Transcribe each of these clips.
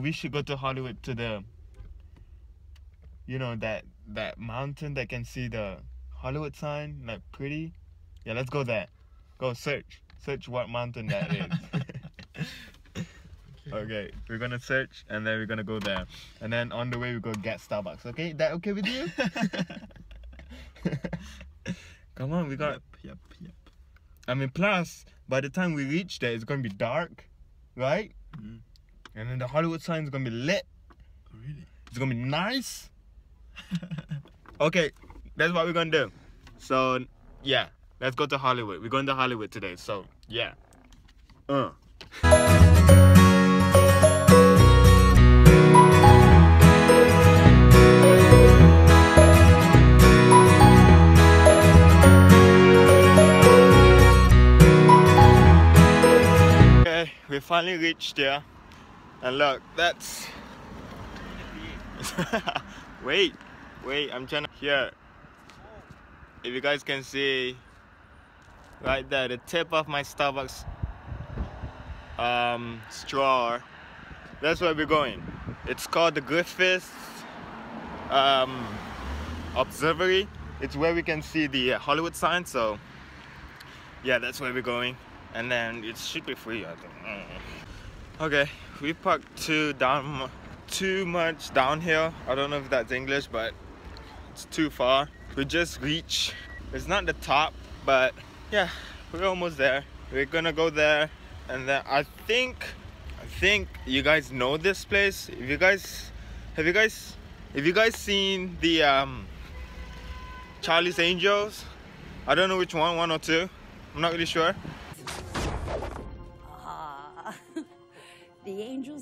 we should go to Hollywood to the, you know that that mountain that can see the Hollywood sign, like pretty. Yeah, let's go there. Go search, search what mountain that is. okay, we're gonna search and then we're gonna go there, and then on the way we go get Starbucks. Okay, that okay with you? Come on, we got. Yep, yep, yep. I mean, plus by the time we reach there, it's gonna be dark, right? And then the Hollywood sign is gonna be lit. Really? It's gonna be nice. Okay, that's what we're gonna do. So yeah, let's go to Hollywood. We're going to Hollywood today. So yeah. Uh. Okay, we finally reached here. And look, that's wait, wait, I'm trying to here. If you guys can see right there, the tip of my Starbucks um, straw. That's where we're going. It's called the Griffith um, Observatory. It's where we can see the uh, Hollywood sign. So yeah, that's where we're going. And then it should be free, I don't know. Okay, we parked too down, too much downhill. I don't know if that's English, but it's too far. We just reached. It's not the top, but yeah, we're almost there. We're gonna go there, and then I think, I think you guys know this place. If you guys, have you guys, have you guys seen the um, Charlie's Angels? I don't know which one, one or two. I'm not really sure.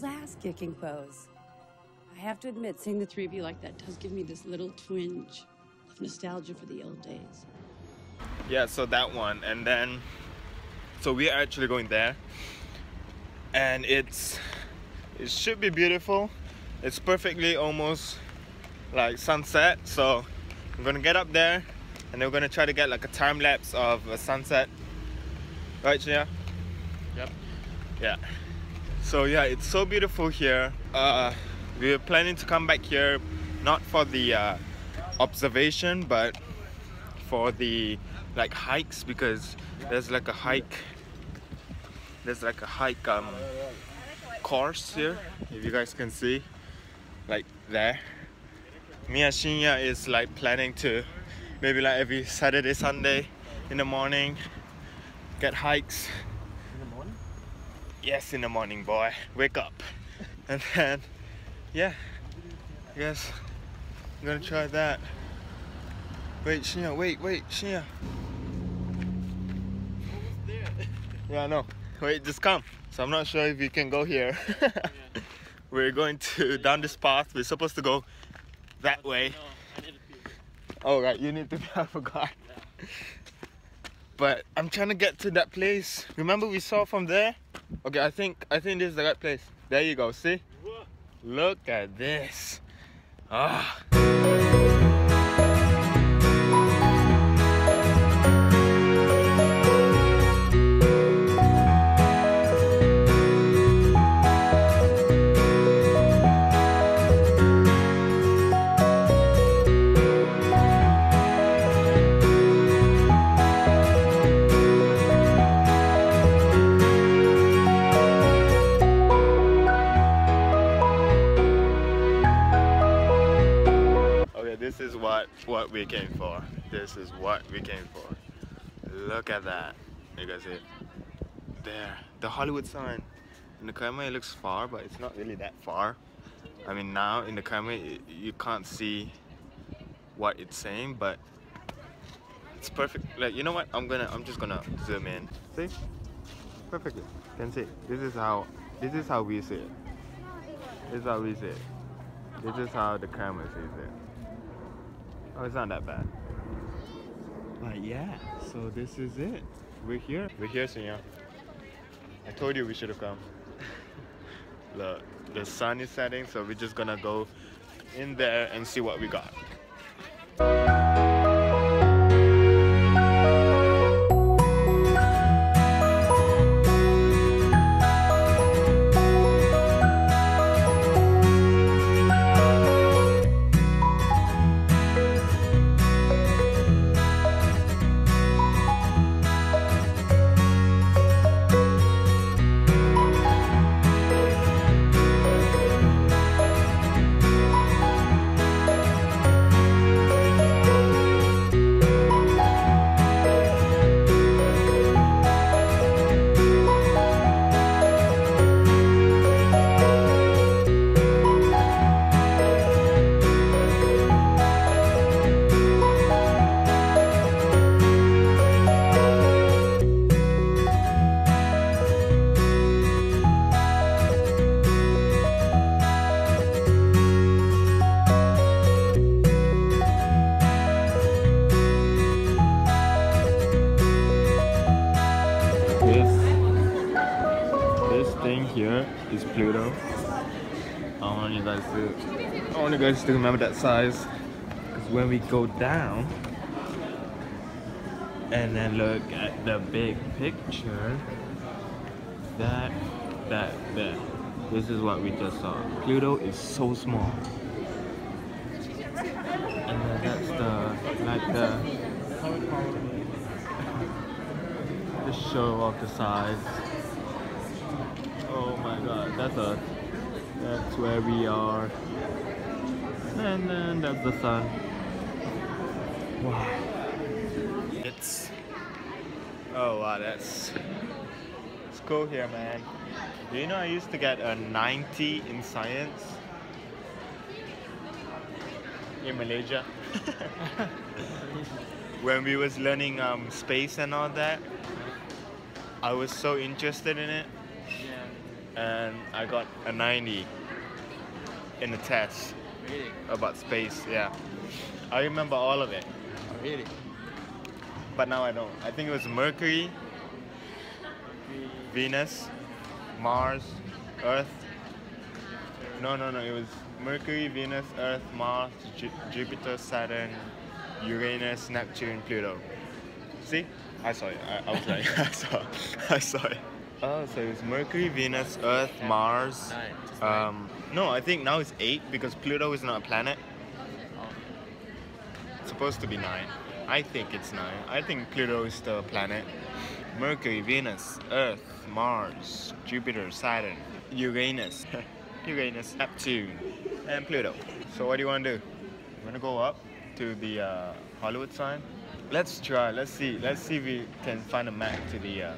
The angel's ass kicking pose. I have to admit, seeing the three of you like that does give me this little twinge of nostalgia for the old days. Yeah, so that one, and then so we are actually going there, and it's it should be beautiful. It's perfectly almost like sunset. So I'm gonna get up there, and then we're gonna try to get like a time lapse of a sunset. Right, Shia? Yep. Yeah. So yeah, it's so beautiful here. Uh, we're planning to come back here, not for the uh, observation, but for the like hikes because there's like a hike. There's like a hike um course here, if you guys can see, like there. And Shinya is like planning to maybe like every Saturday, Sunday in the morning get hikes? Yes, in the morning, boy. Wake up. And then, yeah, I guess I'm gonna try that. Wait, Shinya, wait, wait, Shinya. Yeah, I know. Wait, just come. So I'm not sure if you can go here. We're going to down this path. We're supposed to go that way. I need a pee. Oh right, you need to. I forgot. But I'm trying to get to that place. Remember we saw from there? Okay, I think I think this is the right place. There you go. See? Look at this. Ah. What we came for. This is what we came for. Look at that. You guys see it? There, the Hollywood sign. In the camera it looks far, but it's not really that far. I mean now in the camera you can't see what it's saying, but it's perfect. Like you know what? I'm gonna I'm just gonna zoom in. See? Perfectly. Can see. This is how this is how we see it. This is how we see it. This is how the camera sees it. Oh, it's not that bad. But yeah, so this is it. We're here. We're here, Senor. I told you we should have come. Look, the sun is setting, so we're just gonna go in there and see what we got. I want you guys to I want you guys to remember that size. Because when we go down and then look at the big picture, that that that this is what we just saw. Pluto is so small. And then that's the like the the show of the size. God, that's a that's where we are. And then that's the sun. Wow. It's Oh wow, that's it's cool here man. Do you know I used to get a 90 in science? In Malaysia. when we was learning um, space and all that, I was so interested in it. And I got a 90 in the test Really? about space. Yeah, I remember all of it, Oh, really? but now I don't. I think it was Mercury, Venus, Mars, Earth. No, no, no. It was Mercury, Venus, Earth, Mars, Ju- Jupiter, Saturn, Uranus, Neptune, Pluto. See? I saw it. I, I was right. I saw. I saw it. Oh, so it's Mercury, Venus, Earth, Mars. Nine. Nine. Um, no, I think now it's eight because Pluto is not a planet. Oh. It's supposed to be nine. I think it's nine. I think Pluto is the planet. Mercury, Venus, Earth, Mars, Jupiter, Saturn, Uranus, Uranus, Neptune, and Pluto. So what do you want to do? You want to go up to the uh, Hollywood sign? Let's try. Let's see. Let's see if we can find a map to the uh,